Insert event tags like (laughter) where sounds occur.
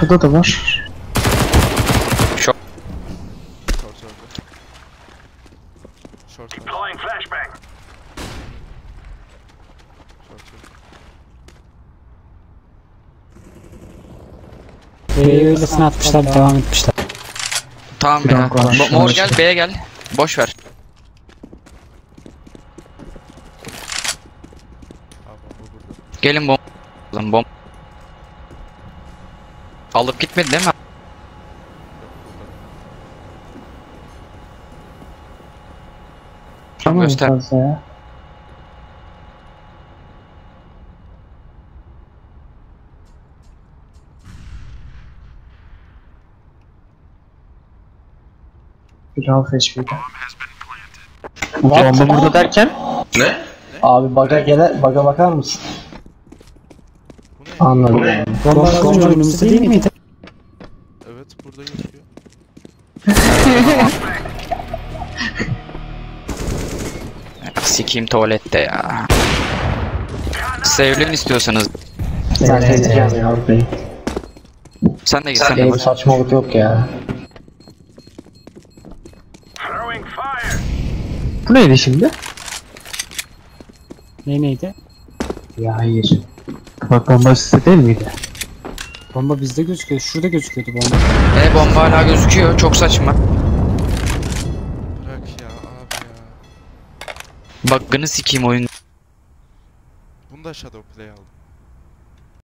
Burada da var. Short. Short öldü. Short var. Short öldü. B'ye öylesine atmışlar devam etmişler. Tamam Bir ya. dakika, Mo- şunu Mor açayım. gel B'ye gel. Boş ver. Aa bomba burada. Gelin bom. Lan bom. Alıp gitmedi değil mi? Tamam göster. ya. Half HP'de. Bomba burada derken Abi baga gele baga bakar mısın? Anladım. Bomba az önce önümüzde değil miydi? Evet burada gözüküyor. (laughs) Sikeyim tuvalette ya. Sevlin istiyorsanız. Ben edeceğim ya Bey. Sen de git sen de saçmalık yok ya. bu neydi şimdi? Ne neydi? Ya hayır. Bak bomba size değil miydi? Bomba bizde gözüküyor. Şurada gözüküyordu bomba. E bomba hala gözüküyor. Çok saçma. Bırak ya abi ya. Bug'ını sikeyim oyun. Bunu da Shadow Play aldım.